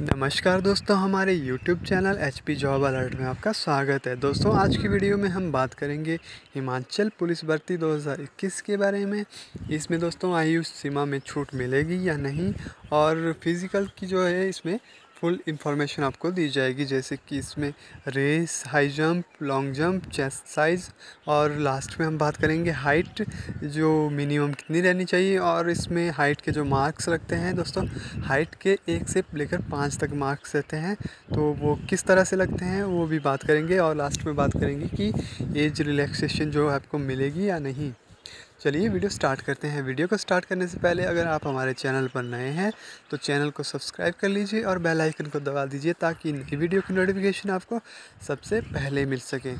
नमस्कार दोस्तों, हमारे YouTube channel H P job alert में आपका स्वागत है। दोस्तों, आज की वीडियो में हम बात करेंगे हिमाचल पुलिस भर्ती 2021 के बारे में। इसमें दोस्तों आयु सीमा में छूट मिलेगी या नहीं? और फ़िज़िकल की जो है, इसमें फुल इंफॉर्मेशन आपको दी जाएगी, जैसे कि इसमें race high jump long jump chest size और लास्ट में हम बात करेंगे हाइट जो मिनिमम कितनी रहनी चाहिए और इसमें हाइट के जो मार्क्स लगते हैं दोस्तों हाइट के एक से लेकर पाँच तक मार्क्स रहते हैं तो वो किस तरह से लगते हैं वो भी बात करेंगे और लास्ट में बात करेंगे कि एज रिलैक्सेशन जो आपको मिलेगी या नहीं। चलिए वीडियो स्टार्ट करते हैं। वीडियो को स्टार्ट करने से पहले अगर आप हमारे चैनल पर नए हैं तो चैनल को सब्सक्राइब कर लीजिए और बेल आइकन को दबा दीजिए ताकि नई वीडियो की नोटिफिकेशन आपको सबसे पहले मिल सके।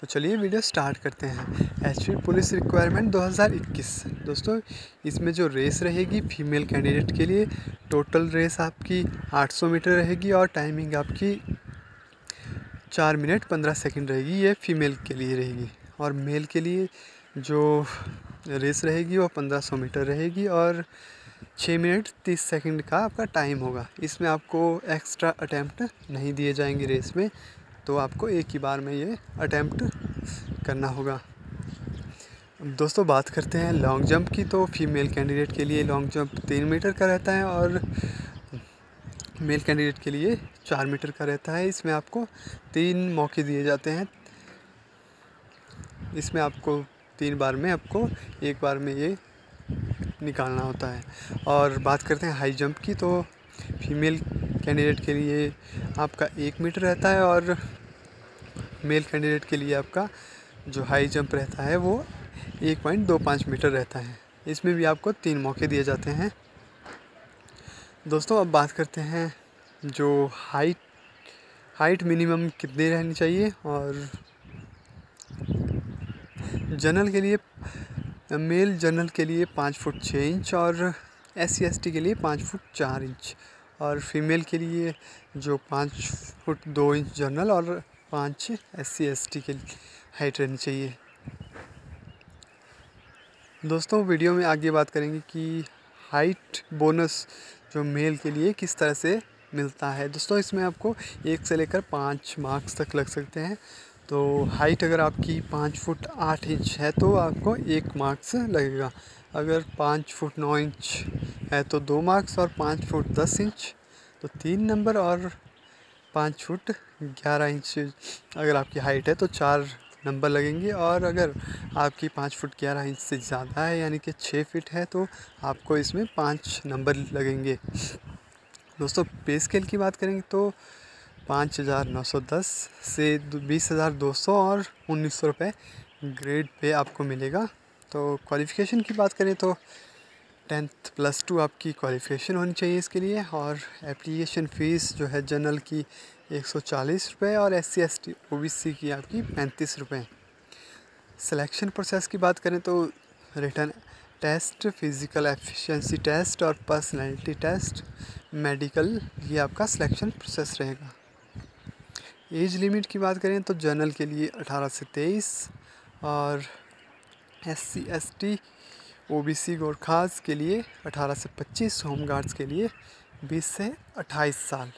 तो चलिए वीडियो स्टार्ट करते हैं। एचपी पुलिस रिक्वायरमेंट 2021 दोस्तों, इसमें जो रेस रहेगी फीमेल कैंडिडेट के लिए, टोटल रेस आपकी 800 मीटर रहेगी और टाइमिंग आपकी चार मिनट पंद्रह सेकंड रहेगी। ये फीमेल के लिए रहेगी और मेल के लिए जो रेस रहेगी वो पंद्रह सौ मीटर रहेगी और छः मिनट तीस सेकंड का आपका टाइम होगा। इसमें आपको एक्स्ट्रा अटैम्प्ट नहीं दिए जाएँगे रेस में तो आपको एक ही बार में ये अटैम्प्ट करना होगा। दोस्तों, बात करते हैं लॉन्ग जंप की तो फीमेल कैंडिडेट के लिए लॉन्ग जंप तीन मीटर का रहता है और मेल कैंडिडेट के लिए चार मीटर का रहता है। इसमें आपको तीन मौके दिए जाते हैं। इसमें आपको तीन बार में आपको एक बार में ये निकालना होता है। और बात करते हैं हाई जंप की तो फीमेल कैंडिडेट के लिए आपका एक मीटर रहता है और मेल कैंडिडेट के लिए आपका जो हाई जंप रहता है वो एक पॉइंट दो पाँच मीटर रहता है। इसमें भी आपको तीन मौके दिए जाते हैं। दोस्तों, अब बात करते हैं जो हाइट हाइट मिनिमम कितनी रहनी चाहिए और जनरल के लिए, मेल जनरल के लिए पाँच फुट छः इंच और एस सी के लिए पाँच फुट चार इंच। और फीमेल के लिए जो पाँच फुट दो इंच जनरल और पाँच एस सी के हाइट रहनी चाहिए। दोस्तों, वीडियो में आगे बात करेंगे कि हाइट बोनस जो मेल के लिए किस तरह से मिलता है। दोस्तों, इसमें आपको एक से लेकर पाँच मार्क्स तक लग सकते हैं। तो हाइट अगर आपकी पाँच फुट आठ इंच है तो आपको एक मार्क्स लगेगा। अगर पाँच फुट नौ इंच है तो दो मार्क्स और पाँच फुट दस इंच तो तीन नंबर और पाँच फुट ग्यारह इंच अगर आपकी हाइट है तो चार नंबर लगेंगे। और अगर आपकी पाँच फुट ग्यारह इंच से ज़्यादा है, यानी कि छः फिट है तो आपको इसमें पाँच नंबर लगेंगे। दोस्तों पे स्केल की बात करेंगे तो पाँच हज़ार नौ सौ दस से बीस हज़ार दो सौ और उन्नीस सौ रुपये ग्रेड पे आपको मिलेगा। तो क्वालिफ़िकेशन की बात करें तो टेंथ प्लस टू आपकी क्वालिफ़िकेशन होनी चाहिए इसके लिए और एप्लीकेशन फ़ीस जो है जनरल की एक सौ चालीस रुपये और S C S T O B C की आपकी पैंतीस रुपये सिलेक्शन प्रोसेस की बात करें तो written test physical efficiency test और पर्सनैलिटी टेस्ट मेडिकल ये आपका सिलेक्शन प्रोसेस रहेगा। एज लिमिट की बात करें तो जनरल के लिए 18 से 23 और S C S T O B C Gorkhas के लिए 18 से 25 होम गार्ड्स के लिए 20 से 28 साल।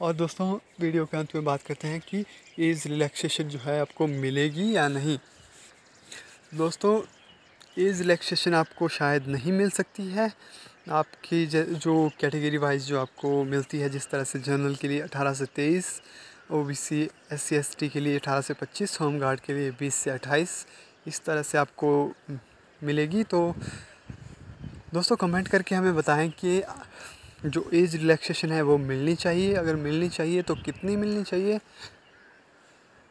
और दोस्तों, वीडियो के अंत में बात करते हैं कि एज रिलैक्सेशन जो है आपको मिलेगी या नहीं। दोस्तों, एज रिलैक्सेशन आपको शायद नहीं मिल सकती है। आपकी जो कैटेगरी वाइज जो आपको मिलती है, जिस तरह से जनरल के लिए 18 से 23 O B C S C S T के लिए अठारह से पच्चीस होम गार्ड के लिए बीस से अट्ठाईस, इस तरह से आपको मिलेगी। तो दोस्तों कमेंट करके हमें बताएँ कि जो एज रिलैक्सेशन है वो मिलनी चाहिए। अगर मिलनी चाहिए तो कितनी मिलनी चाहिए?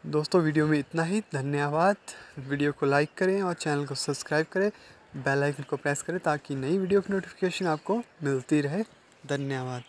दोस्तों, वीडियो में इतना ही। धन्यवाद। वीडियो को लाइक करें और चैनल को सब्सक्राइब करें। बेल आइकन को प्रेस करें ताकि नई वीडियो की नोटिफिकेशन आपको मिलती रहे। धन्यवाद।